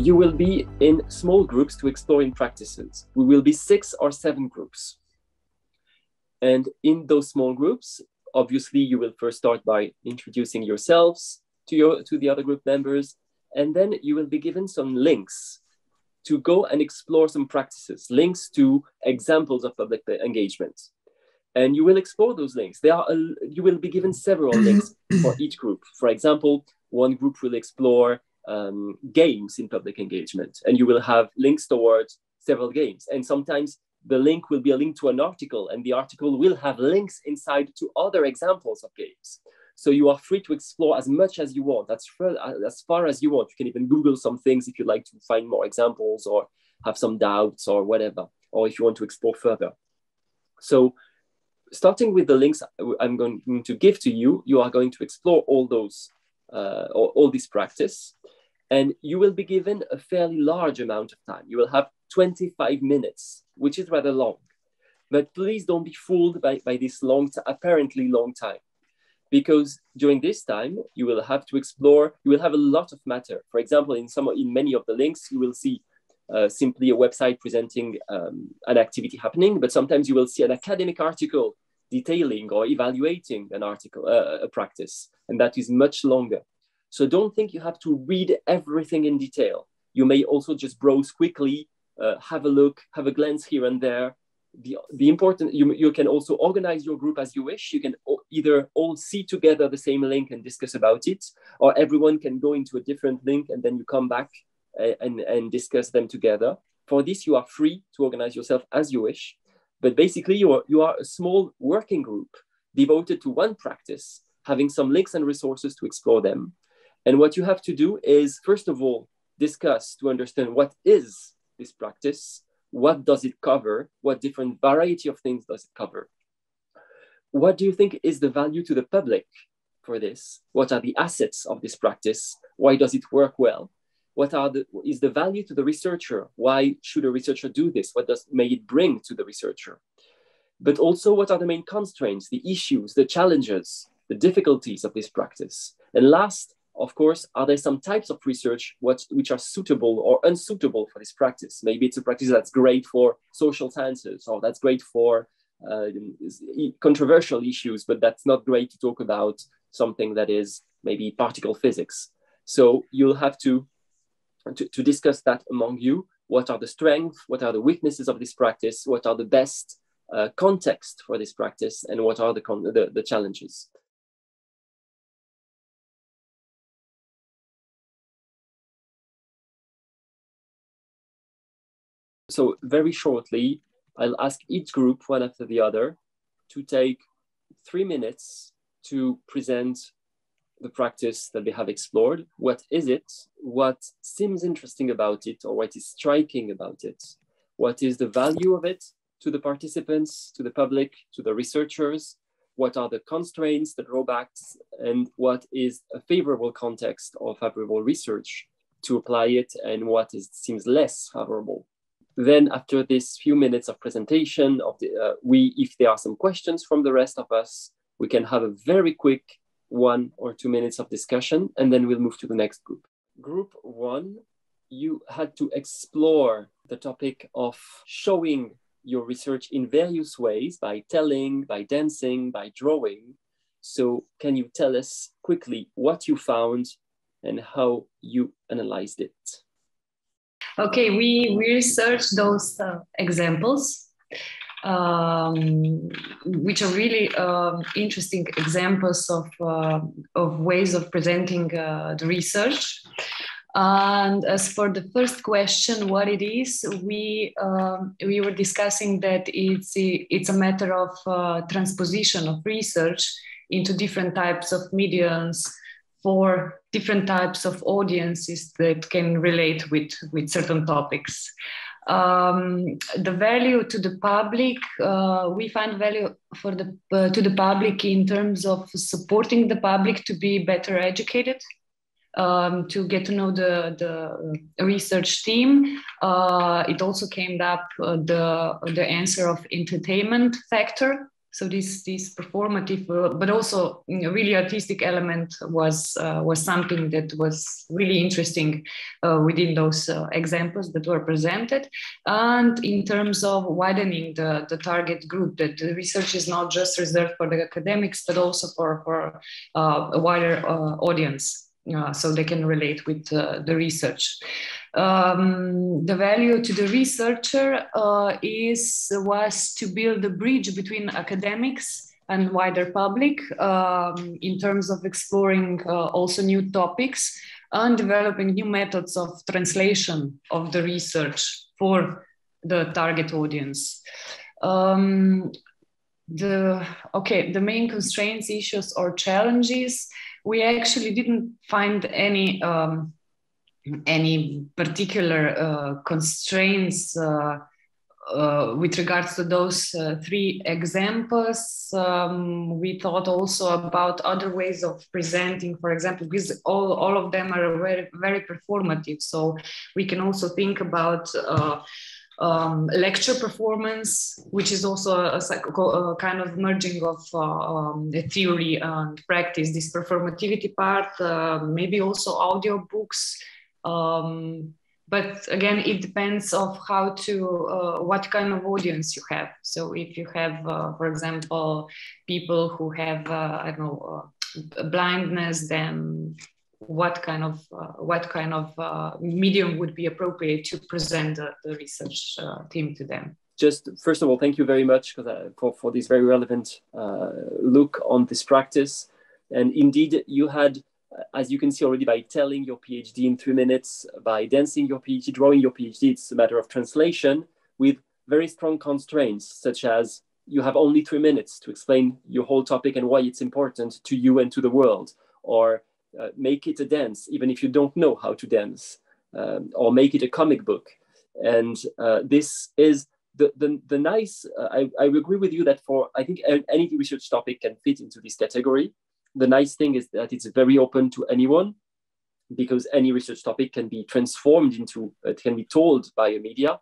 you will be in small groups to exploring practices. We will be six or seven groups. And in those small groups, obviously you will first start by introducing yourselves to your to the other group members, and then you will be given some links to go and explore some practices, links to examples of public engagement. And you will explore those links. There are a, you will be given several links for each group. For example, one group will explore um, games in public engagement, and you will have links towards several games. And sometimes the link will be a link to an article, and the article will have links inside to other examples of games. So you are free to explore as much as you want, as far, as far as you want. You can even Google some things if you'd like to find more examples or have some doubts or whatever, or if you want to explore further. So starting with the links I'm going to give to you, you are going to explore all those, uh, all, all this practice, and you will be given a fairly large amount of time. You will have 25 minutes, which is rather long. But please don't be fooled by, by this long, apparently long time, because during this time, you will have to explore, you will have a lot of matter. For example, in some, in many of the links, you will see uh, simply a website presenting um, an activity happening, but sometimes you will see an academic article detailing or evaluating an article, uh, a practice, and that is much longer. So don't think you have to read everything in detail. You may also just browse quickly, uh, have a look, have a glance here and there. The, the important, you, you can also organize your group as you wish. You can either all see together the same link and discuss about it, or everyone can go into a different link and then you come back and, and discuss them together. For this, you are free to organize yourself as you wish. But basically, you are, you are a small working group devoted to one practice, having some links and resources to explore them. And what you have to do is, first of all, discuss to understand what is this practice, what does it cover, what different variety of things does it cover. What do you think is the value to the public for this? What are the assets of this practice? Why does it work well? what are the is the value to the researcher why should a researcher do this what does may it bring to the researcher but also what are the main constraints the issues the challenges the difficulties of this practice and last of course are there some types of research what, which are suitable or unsuitable for this practice maybe it's a practice that's great for social sciences or that's great for uh, controversial issues but that's not great to talk about something that is maybe particle physics so you'll have to to, to discuss that among you. What are the strengths? What are the weaknesses of this practice? What are the best uh, context for this practice? And what are the, the, the challenges? So very shortly, I'll ask each group one after the other to take three minutes to present the practice that they have explored. What is it? What seems interesting about it, or what is striking about it? What is the value of it to the participants, to the public, to the researchers? What are the constraints, the drawbacks, and what is a favorable context or favorable research to apply it, and what is, seems less favorable? Then, after this few minutes of presentation, of the, uh, we, if there are some questions from the rest of us, we can have a very quick one or two minutes of discussion, and then we'll move to the next group. Group one, you had to explore the topic of showing your research in various ways by telling, by dancing, by drawing. So, can you tell us quickly what you found and how you analyzed it? Okay, we, we researched those uh, examples um, which are really um, interesting examples of, uh, of ways of presenting uh, the research. And as for the first question, what it is, we um, we were discussing that it's a, it's a matter of uh, transposition of research into different types of mediums for different types of audiences that can relate with with certain topics. Um, the value to the public uh, we find value for the uh, to the public in terms of supporting the public to be better educated um, to get to know the, the research team. Uh, it also came up uh, the the answer of entertainment factor so this this performative uh, but also you know, really artistic element was uh, was something that was really interesting uh, within those uh, examples that were presented. And in terms of widening the, the target group that the research is not just reserved for the academics but also for for uh, a wider audience so they can relate with the research um, the value to the researcher uh, is was to build a bridge between academics and wider public um, in terms of exploring uh, also new topics and developing new methods of translation of the research for the target audience. Um, the okay, the main constraints, issues, or challenges, we actually didn't find any um, any particular uh, constraints uh, uh, with regards to those uh, three examples, um, we thought also about other ways of presenting, for example, because all, all of them are very, very performative. So we can also think about uh, um, lecture performance, which is also a, a, kind of merging of uh, um, theory and practice, this performativity part, maybe also audio books um, but again, it depends of how to uh, what kind of audience you have. So if you have, uh, for example, people who have uh, I don't know uh, blindness, then what kind of uh, what kind of uh, medium would be appropriate to present the, the research team to them? Just first of all, thank you very much for for this very relevant look on this practice. And indeed, you had as you can see already by telling your PhD in three minutes, by dancing your PhD, drawing your PhD, it's a matter of translation with very strong constraints, such as you have only three minutes to explain your whole topic and why it's important to you and to the world, or uh, make it a dance, even if you don't know how to dance, um, or make it a comic book. And uh, this is the, the, the nice, uh, I, I agree with you that for, I think any research topic can fit into this category the nice thing is that it's very open to anyone because any research topic can be transformed into it can be told by a media.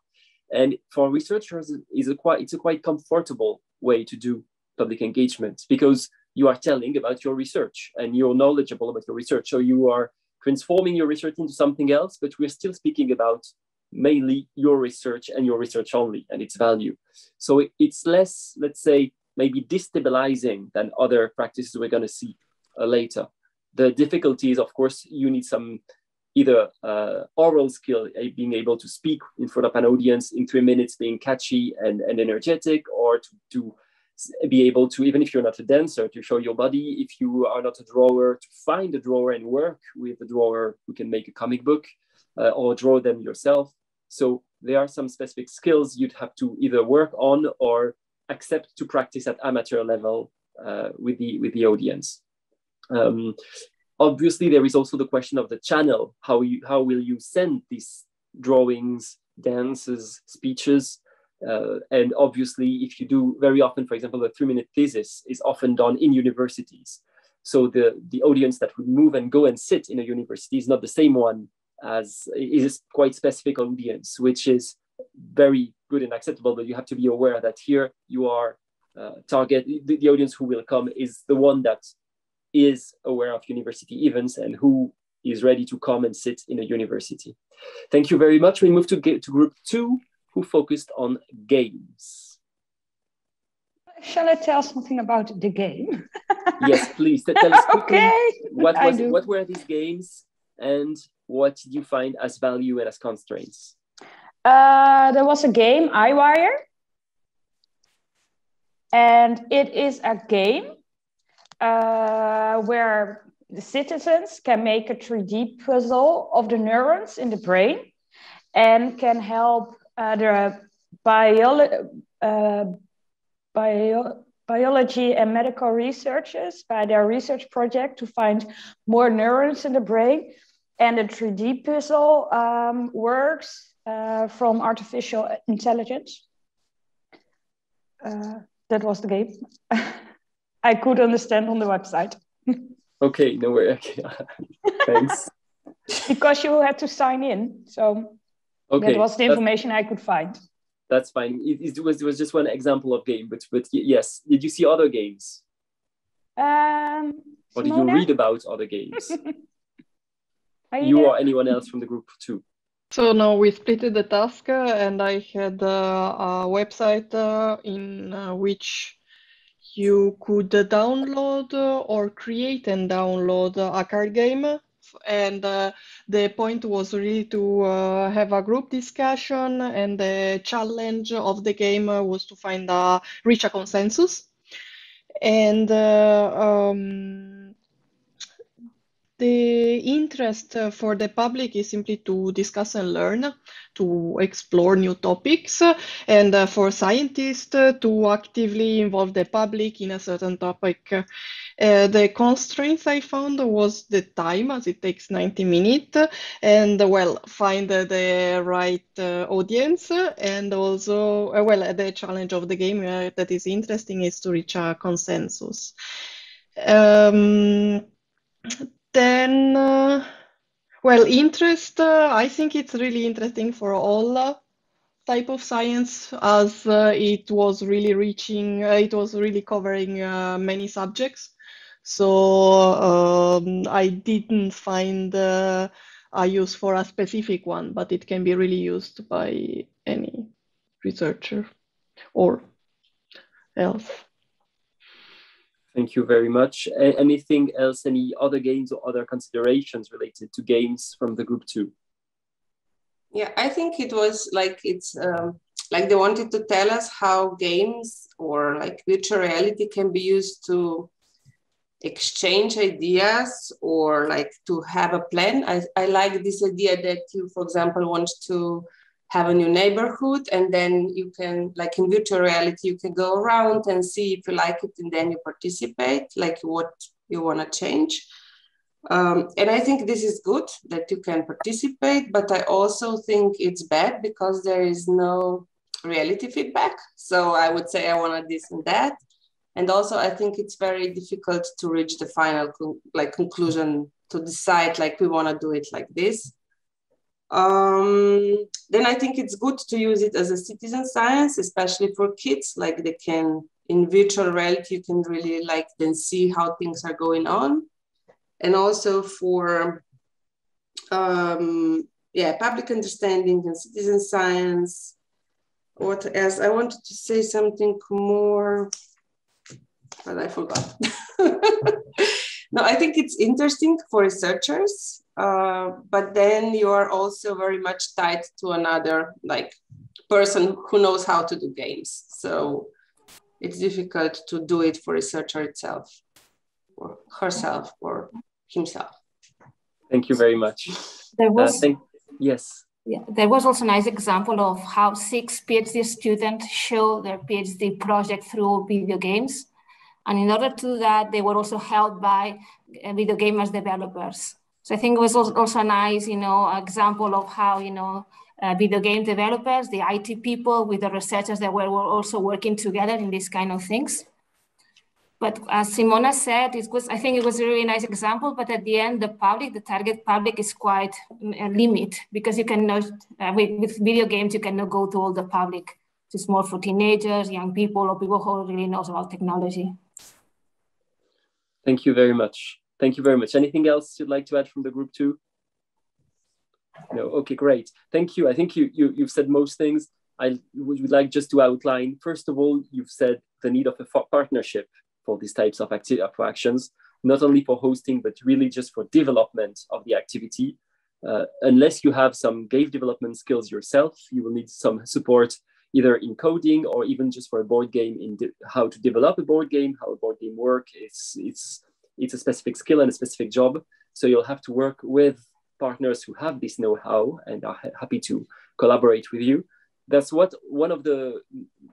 And for researchers is a quite it's a quite comfortable way to do public engagement because you are telling about your research and you're knowledgeable about your research. So you are transforming your research into something else but we're still speaking about mainly your research and your research only and its value. So it's less let's say maybe destabilizing than other practices we're going to see uh, later. The difficulty is, of course, you need some either uh, oral skill, uh, being able to speak in front of an audience in three minutes, being catchy and, and energetic, or to, to be able to, even if you're not a dancer, to show your body. If you are not a drawer, to find a drawer and work with a drawer who can make a comic book uh, or draw them yourself. So there are some specific skills you'd have to either work on or accept to practice at amateur level uh, with the with the audience. Um, obviously, there is also the question of the channel. How you how will you send these drawings, dances, speeches? Uh, and obviously, if you do very often, for example, a three-minute thesis is often done in universities. So the, the audience that would move and go and sit in a university is not the same one as is quite specific audience, which is very good and acceptable, but you have to be aware that here you are uh, target, the, the, audience who will come is the one that is aware of university events and who is ready to come and sit in a university. Thank you very much. We move to, to group two, who focused on games. Shall I tell something about the game? yes, please. Tell us quickly okay, what, was, what were these games and what did you find as value and as constraints? Uh, there was a game, EyeWire, and it is a game uh, where the citizens can make a 3D puzzle of the neurons in the brain and can help uh, the uh, bio, biology and medical researchers by their research project to find more neurons in the brain. And the 3D puzzle um, works uh, from artificial intelligence. Uh, that was the game. I could understand on the website. okay, no way. Okay. Thanks. because you had to sign in, so okay, that was the information I could find. that's fine. It, it, was, it was just one example of game, but but yes, did you see other games? Um, or did you read about other games? you or anyone else from the group too? So now we split the task, uh, and I had uh, a website uh, in uh, which you could download or create and download a card game. And uh, the point was really to uh, have a group discussion and the challenge of the game was to find a reach a consensus. And uh, um, the interest for the public is simply to discuss and learn, to explore new topics, and uh, for scientists to actively involve the public in a certain topic. Uh, the constraints I found was the time, as it takes 90 minutes, and well, find the right uh, audience, and also, uh, well, the challenge of the game uh, that is interesting is to reach a consensus. Um, then, uh, well, interest, I think it's really interesting for all type of science as uh, it was really reaching uh, it was really covering uh, many subjects so um, I didn't find uh, a use for a specific one, but it can be really used by any researcher or else. Thank you very much. A anything else, any other games or other considerations related to games from the group two? Yeah, I think it was like it's um, like they wanted to tell us how games or like virtual reality can be used to exchange ideas or like to have a plan. I, I like this idea that you, for example, want to have a new neighborhood and then you can, like in virtual reality, you can go around and see if you like it and then you participate, like what you want to change. Um, and I think this is good that you can participate, but I also think it's bad because there is no reality feedback. So I would say I want this and that and also i think it's very difficult to reach the final like conclusion to decide like we want to do it like this um, then i think it's good to use it as a citizen science especially for kids like they can in virtual reality you can really like then see how things are going on. And also for um, yeah public understanding and citizen science. What else? I wanted to say something more but I forgot. no, I think it's interesting for researchers, uh, but then you are also very much tied to another like person who knows how to do games. So it's difficult to do it for researcher itself, or herself, or himself. Thank you very much. There was uh, thank, yes. Yeah, there was also a nice example of how six PhD students show their PhD project through video games. And in order to do that, they were also helped by uh, video gamers developers. So I think it was also a nice, you know, example of how, you know, uh, video game developers, the IT people with the researchers that were, were also working together in these kind of things. But as Simona said, it was, I think it was a really nice example, but at the end, the public, the target public is quite a uh, limit because you cannot, uh, with, with video games, you cannot go to all the public. It's more for teenagers, young people, or people who really knows about technology. Thank you very much. Thank you very much. Anything else you'd like to add from the group too? No, okay, great. Thank you. I think you, you, you've said most things. I would like just to outline, first of all, you've said the need of a partnership for these types of, acti- of actions, not only for hosting, but really just for development of the activity. Uh, unless you have some game development skills yourself, you will need some support either in coding or even just for a board game in de- how to develop a board game, how a board game work. It's it's it's a specific skill and a specific job. So you'll have to work with partners who have this know-how and are ha- happy to collaborate with you. That's what one of the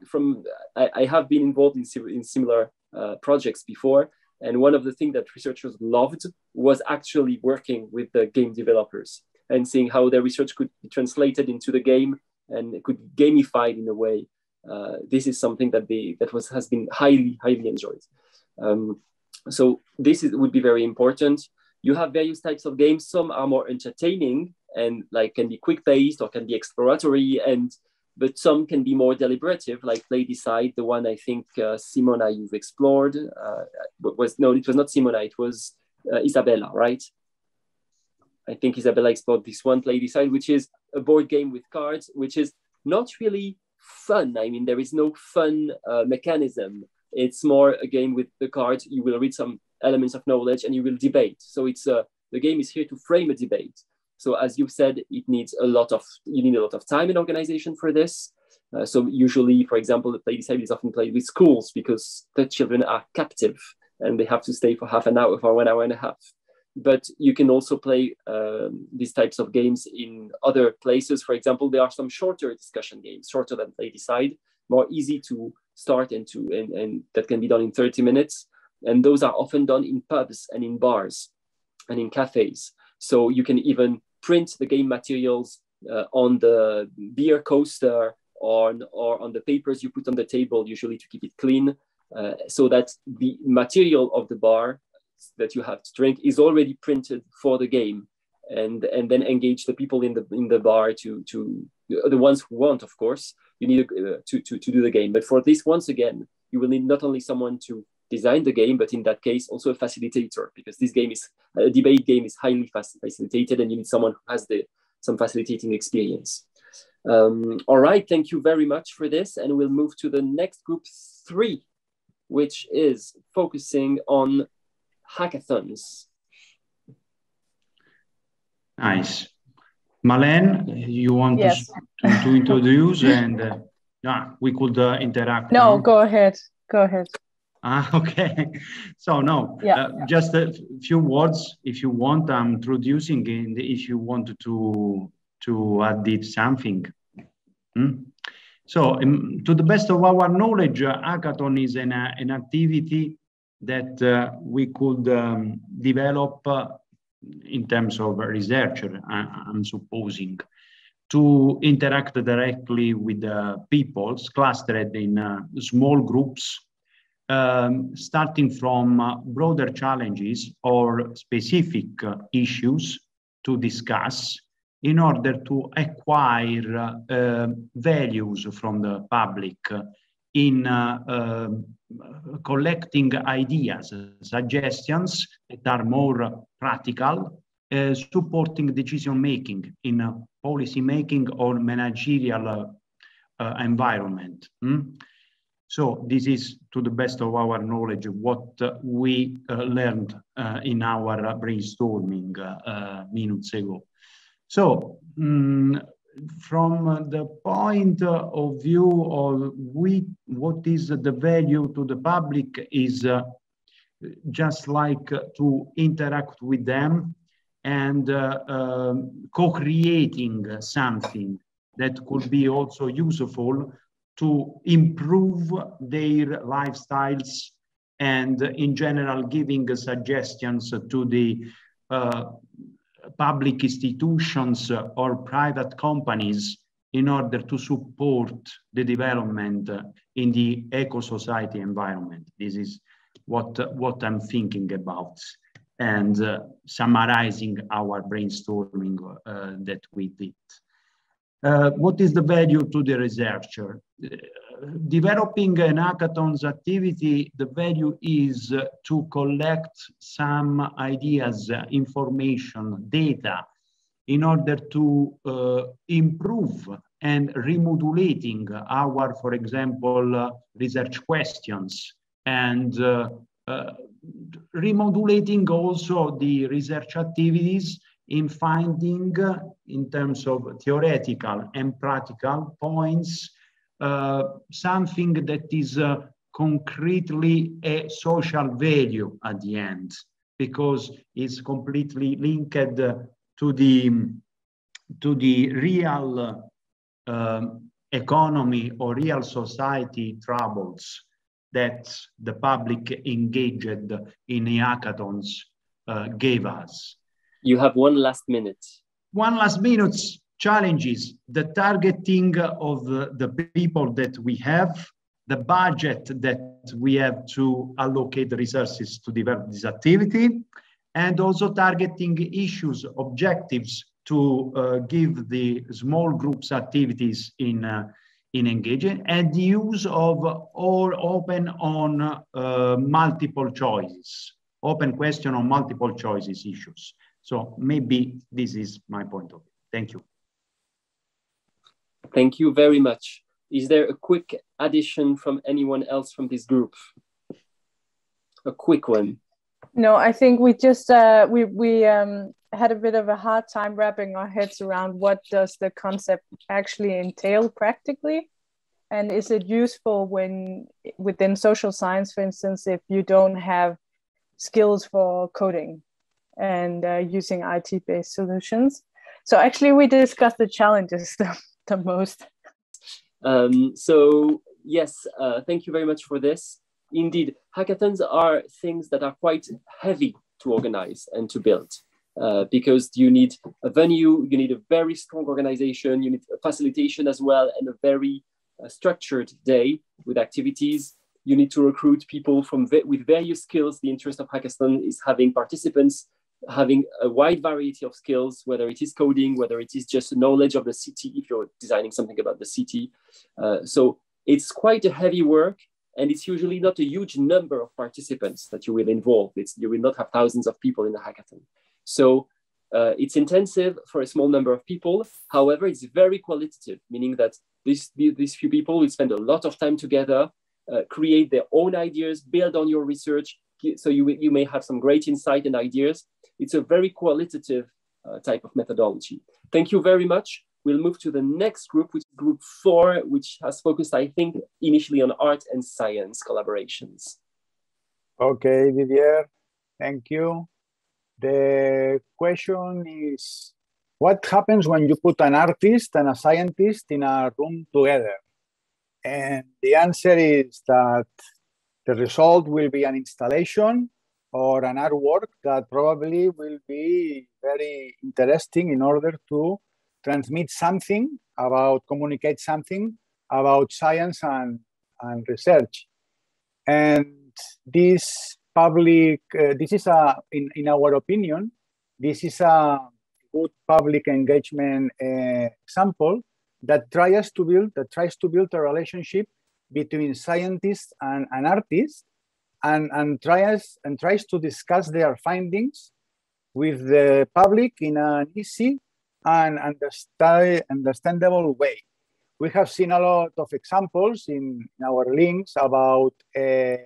from I, I have been involved in, in similar uh, projects before, and one of the things that researchers loved was actually working with the game developers and seeing how their research could be translated into the game and could gamified in a way. Uh, this is something that they that was has been highly highly enjoyed. Um, so this is, would be very important. You have various types of games. Some are more entertaining and like can be quick paced or can be exploratory. And but some can be more deliberative, like Play Decide, the one I think uh, Simona you've explored. Uh, was no, it was not Simona, it was uh, Isabella, right? I think Isabella explored this one Play Decide, which is a board game with cards, which is not really fun. I mean, there is no fun uh, mechanism. It's more a game with the cards. You will read some elements of knowledge and you will debate. So it's uh, the game is here to frame a debate. So as you said, it needs a lot of, you need a lot of time and organization for this. Uh, so usually, for example, the play decide is often played with schools because the children are captive and they have to stay for half an hour, for one hour and a half. But you can also play um, these types of games in other places. For example, there are some shorter discussion games, shorter than play decide, more easy to start and to and, and that can be done in 30 minutes. And those are often done in pubs and in bars and in cafes. So you can even print the game materials uh, on the beer coaster or on, or on the papers you put on the table, usually to keep it clean, uh, so that the material of the bar that you have to drink is already printed for the game. And, and then engage the people in the in the bar to to the ones who want, of course. You need uh, to, to to do the game. But for this, once again, you will need not only someone to design the game, but in that case, also a facilitator, because this game is a debate game is highly facilitated and you need someone who has the, some facilitating experience. Um, all right, thank you very much for this. And we'll move to the next group three, which is focusing on hackathons. Nice. Marlene, you want yes. to, to, to, introduce and uh, yeah, we could uh, interact. No, go ahead. Go ahead. Ah, okay. So no, yeah. Uh, just a few words if you want. I'm introducing and if you want to to add it something. Hmm? So um, to the best of our knowledge, uh, hackathon is an, uh, an activity that uh, we could um, develop uh, in terms of researcher, I'm supposing, to interact directly with peoples clustered in uh, small groups um, starting from uh, broader challenges or specific uh, issues to discuss in order to acquire uh, values from the public in uh, um, collecting ideas, suggestions that are more practical, uh, supporting decision making in policy making or managerial uh, environment. Mm? So this is, to the best of our knowledge, what uh, we uh, learned uh, in our brainstorming uh, minutes ago. So um, from the point of view of we, what is the value to the public is uh, just like to interact with them and uh, um, co-creating something that could be also useful to improve their lifestyles and in general giving suggestions to the uh, public institutions or private companies in order to support the development in the eco-society environment. This is what, what I'm thinking about and uh, summarizing our brainstorming uh, that we did. Uh, what is the value to the researcher? Uh, developing an hackathon's activity, the value is uh, to collect some ideas, uh, information, data, in order to uh, improve and remodulating our, for example, research questions and remodulating also the research activities in finding, uh, in terms of theoretical and practical points, uh, something that is uh, concretely a social value at the end, because it's completely linked to the to the real uh, economy or real society troubles that the public engaged in hackathons uh, gave us. You have one last minute. One last minute challenges, the targeting of the, people that we have, the budget that we have to allocate resources to develop this activity, and also targeting issues, objectives to uh, give the small groups activities in, uh, in engaging and the use of all open on uh, multiple choices, open question on multiple choices issues. So maybe this is my point of view. Thank you. Thank you very much. Is there a quick addition from anyone else from this group? A quick one. No, I think we just uh, we we um, had a bit of a hard time wrapping our heads around what does the concept actually entail practically, and is it useful when within social science, for instance, if you don't have skills for coding and uh, using IT-based solutions. So actually, we discussed the challenges the, most. Um, so yes, uh, thank you very much for this. Indeed, hackathons are things that are quite heavy to organize and to build. Uh, because you need a venue, you need a very strong organization, you need facilitation as well, and a very uh, structured day with activities. You need to recruit people from with various skills. The interest of hackathon is having participants having a wide variety of skills, whether it is coding, whether it is just knowledge of the city, if you're designing something about the city. Uh, so it's quite a heavy work and it's usually not a huge number of participants that you will involve. It's, you will not have thousands of people in the hackathon. So uh, it's intensive for a small number of people. However, it's very qualitative, meaning that these, these few people will spend a lot of time together, uh, create their own ideas, build on your research. So you, you may have some great insight and ideas it's a very qualitative uh, type of methodology. Thank you very much. We'll move to the next group, which is group four, which has focused, I think, initially on art and science collaborations. Okay, Didier, thank you. The question is, what happens when you put an artist and a scientist in a room together? And the answer is that the result will be an installation or an artwork that probably will be very interesting in order to transmit something about, communicate something about science and, and research. And this public, uh, this is a, in, in our opinion, this is a good public engagement uh, example that tries to build, that tries to build a relationship between scientists and, and artists and, and, tries, and tries to discuss their findings with the public in an easy and understand, understandable way. We have seen a lot of examples in, in our links about, uh,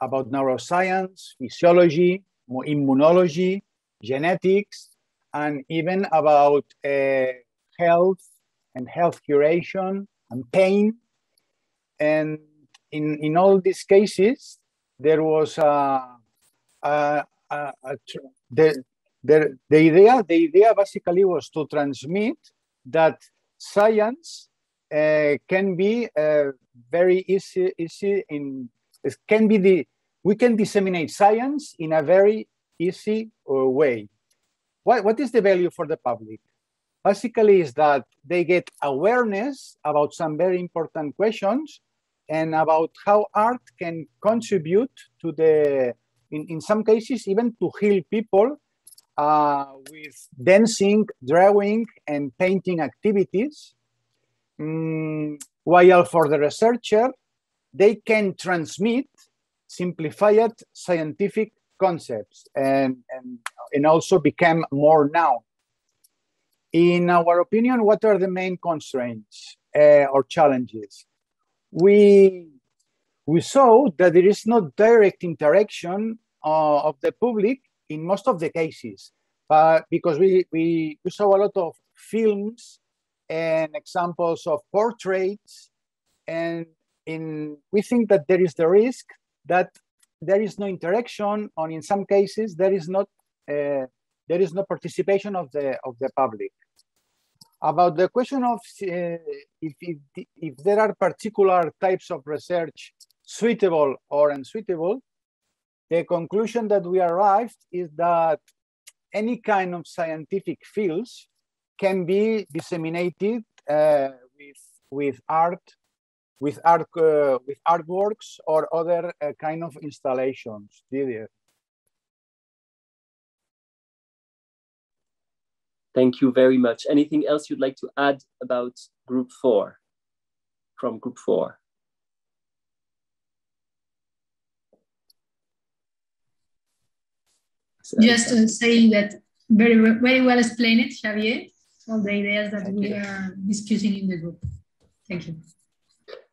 about neuroscience, physiology, immunology, genetics, and even about uh, health and health curation and pain. And in, in all these cases, there was a, a, a, a the, the, the idea the idea basically was to transmit that science uh, can be uh, very easy easy in can be the we can disseminate science in a very easy uh, way. What, what is the value for the public? Basically is that they get awareness about some very important questions and about how art can contribute to the, in, in some cases, even to heal people uh, with dancing, drawing, and painting activities. Mm, while for the researcher, they can transmit simplified scientific concepts and, and, and also become more known. In our opinion, what are the main constraints uh, or challenges? We we saw that there is no direct interaction uh, of the public in most of the cases, but because we, we, we saw a lot of films and examples of portraits, and in we think that there is the risk that there is no interaction, and in some cases there is not uh, there is no participation of the of the public about the question of uh, if, if, if, there are particular types of research suitable or unsuitable, the conclusion that we arrived is that any kind of scientific fields can be disseminated uh, with, with art, with art, uh, with artworks or other uh, kind of installations. Didier. Thank you very much. Anything else you'd like to add about group four? from group four. Just to say that very, very well explained, it, Xavier, all the ideas that we are discussing in the group. Thank you.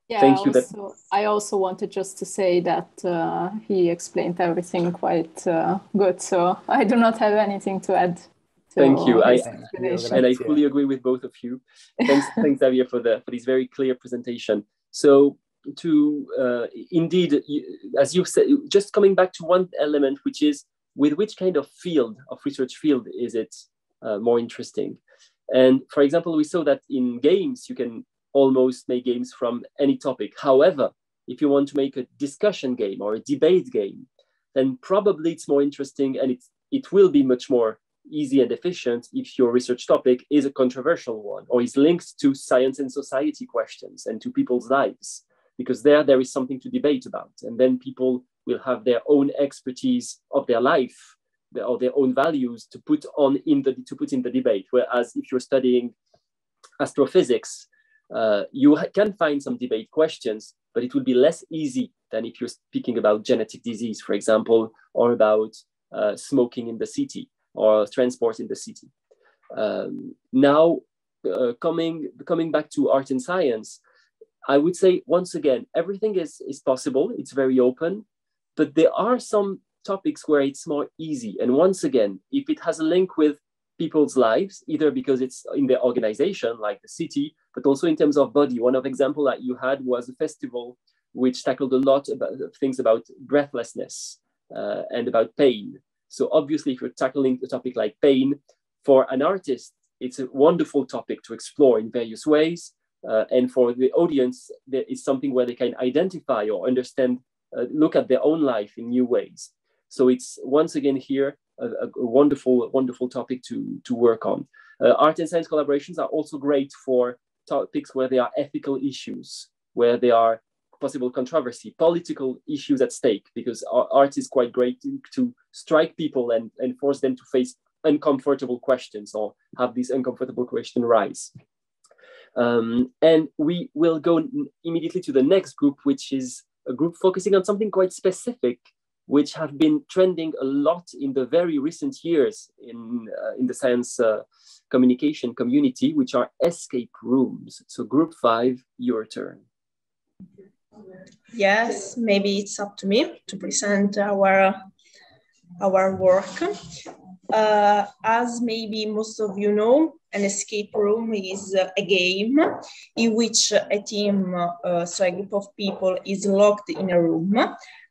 Yeah, Thank you. Also, I also wanted just to say that uh, he explained everything quite uh, good. So I do not have anything to add. Thank you. I, and I fully agree with both of you. Thanks, thanks Xavier, for, the, for this very clear presentation. So to uh, indeed, as you said, just coming back to one element, which is with which kind of field of research field is it uh, more interesting? And for example, we saw that in games, you can almost make games from any topic. However, if you want to make a discussion game or a debate game, then probably it's more interesting and it's, it will be much more easy and efficient if your research topic is a controversial one or is linked to science and society questions and to people's lives, because there there is something to debate about. And then people will have their own expertise of their life or their own values to put on in the to put in the debate. Whereas if you're studying astrophysics, uh, you can find some debate questions, but it will be less easy than if you're speaking about genetic disease, for example, or about uh, smoking in the city or transport in the city. Um, now, uh, coming, coming back to art and science, I would say once again, everything is, is possible, it's very open, but there are some topics where it's more easy. And once again, if it has a link with people's lives, either because it's in their organization, like the city, but also in terms of body. One of example that you had was a festival which tackled a lot about things about breathlessness uh, and about pain. So obviously, if you're tackling a topic like pain, for an artist, it's a wonderful topic to explore in various ways. Uh, and for the audience, there is something where they can identify or understand, uh, look at their own life in new ways. So it's once again here a, a wonderful, wonderful topic to, to work on. Uh, art and science collaborations are also great for topics where there are ethical issues, where there are possible controversy, political issues at stake, because art is quite great to, strike people and, and force them to face uncomfortable questions or have these uncomfortable questions rise. Um, and we will go immediately to the next group, which is a group focusing on something quite specific which have been trending a lot in the very recent years in, uh, in the science uh, communication community, which are escape rooms. So group five, your turn. Yes, maybe it's up to me to present our, our work. Uh, as maybe most of you know, an escape room is a game in which a team, uh, so a group of people is locked in a room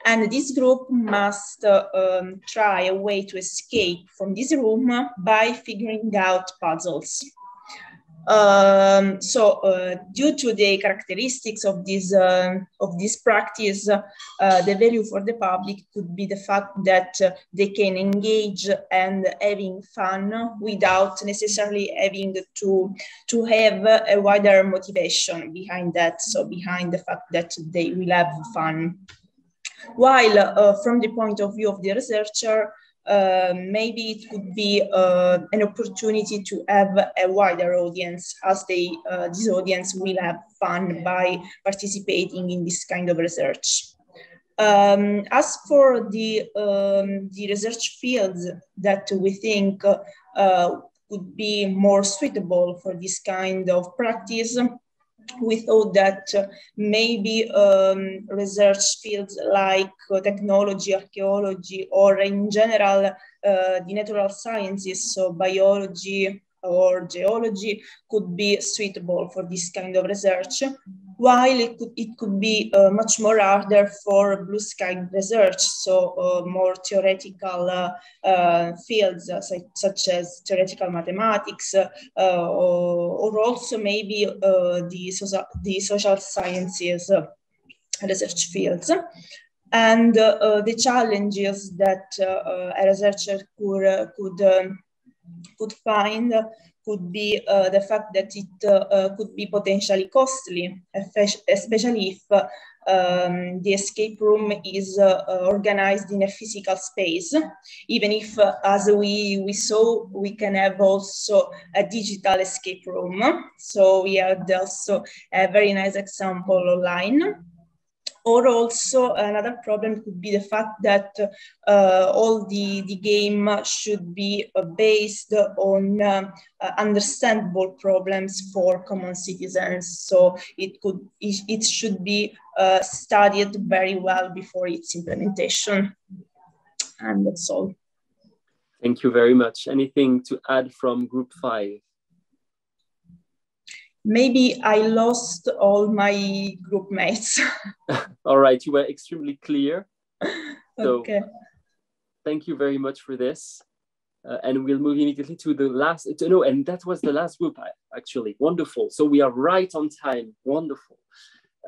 and this group must uh, um, try a way to escape from this room by figuring out puzzles. Um, so uh, due to the characteristics of this, uh, of this practice, uh, the value for the public could be the fact that uh, they can engage and having fun without necessarily having to, to have a wider motivation behind that. So behind the fact that they will have fun. While uh, from the point of view of the researcher, maybe it could be uh, an opportunity to have a wider audience as they, uh, this audience will have fun by participating in this kind of research. Um, as for the, um, the research fields that we think uh, could be more suitable for this kind of practice, we thought that uh, maybe um, research fields like uh, technology, archaeology, or in general, uh, the natural sciences, so biology, or geology could be suitable for this kind of research, while it could, it could be uh, much more harder for blue sky research, so uh, more theoretical uh, uh fields uh, such as theoretical mathematics, uh, or, or, also maybe the, social, the social sciences research fields. And the challenges that a researcher could, could um, could find could be uh, the fact that it uh, could be potentially costly, especially if um, the escape room is uh, organized in a physical space, even if, uh, as we, we saw, we can have also a digital escape room. So we had also a very nice example online. Or also another problem could be the fact that uh, all the, the game should be uh, based on uh, understandable problems for common citizens. So it could it, it should be uh, studied very well before its implementation. And that's all. Thank you very much. Anything to add from group five? Maybe I lost all my group mates. all right, you were extremely clear. So okay. Thank you very much for this. Uh, and we'll move immediately to the last, to, no, and that was the last group actually, wonderful. So we are right on time, wonderful.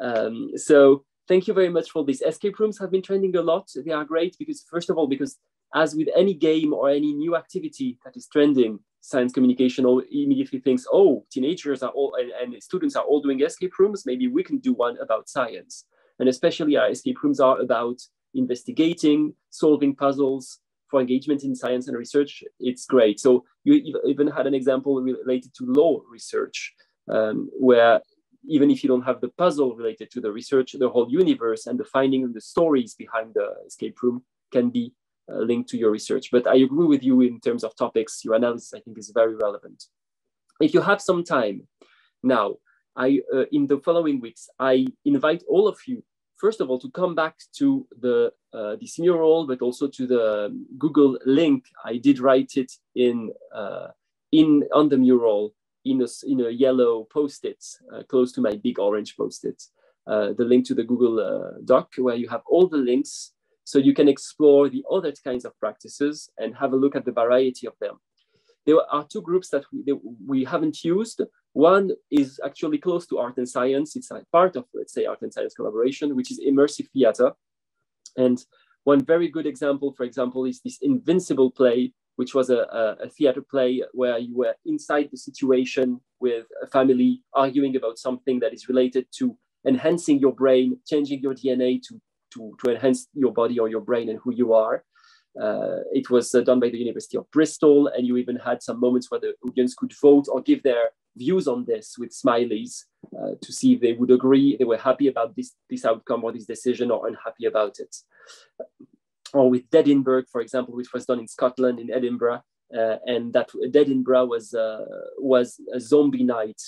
Um, so thank you very much for this. Escape rooms have been trending a lot. They are great because first of all, because as with any game or any new activity that is trending, science communication immediately thinks, oh, teenagers are all and, and, students are all doing escape rooms. Maybe we can do one about science. And especially our escape rooms are about investigating, solving puzzles for engagement in science and research. It's great. So you even had an example related to law research, um, where even if you don't have the puzzle related to the research, the whole universe and the finding and the stories behind the escape room can be linked to your research. But I agree with you in terms of topics. Your analysis, I think, is very relevant. If you have some time now, I uh, in the following weeks, I invite all of you, first of all, to come back to the uh, this mural, but also to the Google link. I did write it in uh, in on the mural in a, in a yellow post-it uh, close to my big orange post-it. Uh, the link to the Google uh, Doc where you have all the links so you can explore the other kinds of practices and have a look at the variety of them. There are two groups that we, we haven't used. One is actually close to art and science. It's a part of, let's say, art and science collaboration, which is immersive theater. And one very good example, for example, is this Invincible play, which was a, a, a, theater play where you were inside the situation with a family arguing about something that is related to enhancing your brain, changing your DNA to to, to enhance your body or your brain and who you are. Uh, it was uh, done by the University of Bristol, and you even had some moments where the audience could vote or give their views on this with smileys uh, to see if they would agree, they were happy about this, this outcome or this decision or unhappy about it. Or with Deadinburgh, for example, which was done in Scotland, in Edinburgh, uh, and that Deadinburgh was, uh, was a zombie night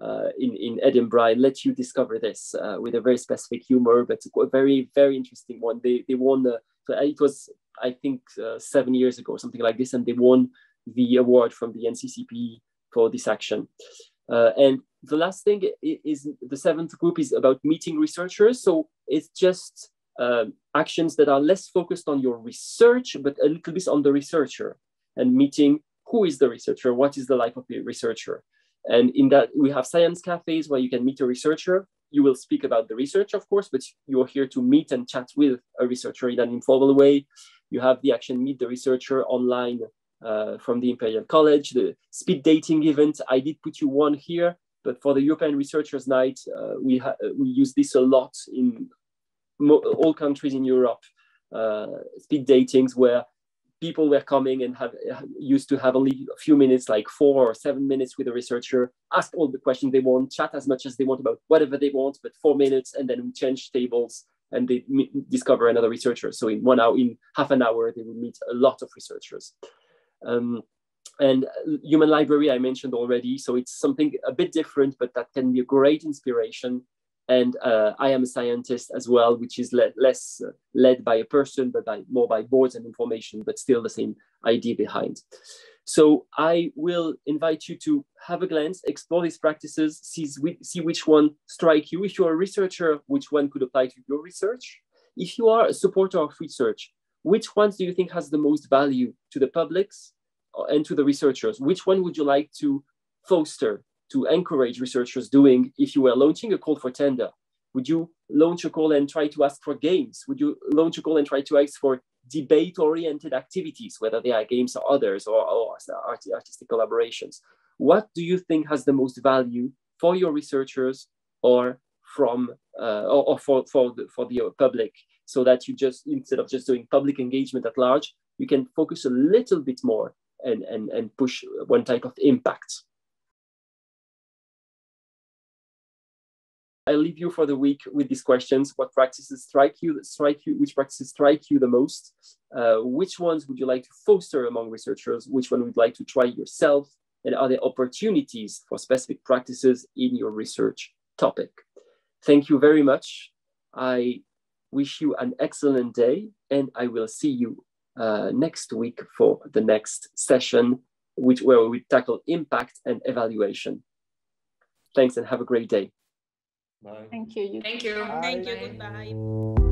uh, in, in Edinburgh. I let you discover this uh, with a very specific humor, but a very, very interesting one. They, they won, the, it was, I think, uh, seven years ago, something like this, and they won the award from the NCCPE for this action. Uh, and the last thing is the seventh group is about meeting researchers. So it's just um, actions that are less focused on your research, but a little bit on the researcher and meeting who is the researcher, what is the life of the researcher. And in that, we have science cafes where you can meet a researcher. You will speak about the research, of course, but you're here to meet and chat with a researcher in an informal way. You have the action Meet the Researcher online uh, from the Imperial College, the speed dating event. I did put you one here, but for the European Researchers Night, uh, we, we use this a lot in all countries in Europe. Uh, speed datings where people were coming and have used to have only a few minutes, like four or seven minutes with a researcher, ask all the questions they want, chat as much as they want about whatever they want, but four minutes, and then we change tables and they discover another researcher. So in one hour, in half an hour, they will meet a lot of researchers. Um, and human library, I mentioned already. So it's something a bit different, but that can be a great inspiration and uh, I am a scientist as well, which is le less uh, led by a person, but by more by boards and information, but still the same idea behind. So I will invite you to have a glance, explore these practices, see, see which one strike you. If you're a researcher, which one could apply to your research? If you are a supporter of research, which ones do you think has the most value to the publics uh, and to the researchers? Which one would you like to foster to encourage researchers doing if you were launching a call for tender? Would you launch a call and try to ask for games? Would you launch a call and try to ask for debate oriented activities, whether they are games or others or, or artistic collaborations? what do you think has the most value for your researchers or from uh, or, or, for for the, for the public so that you just instead of just doing public engagement at large you can focus a little bit more and and, and push one type of impact I leave you for the week with these questions. What practices strike you? Strike you? Which practices strike you the most? Uh, which ones would you like to foster among researchers? Which one would you like to try yourself? And are there opportunities for specific practices in your research topic? Thank you very much. I wish you an excellent day, and I will see you uh, next week for the next session, which where we tackle impact and evaluation. Thanks, and have a great day. Bye. Thank you. Thank you. Bye. Thank you. Goodbye.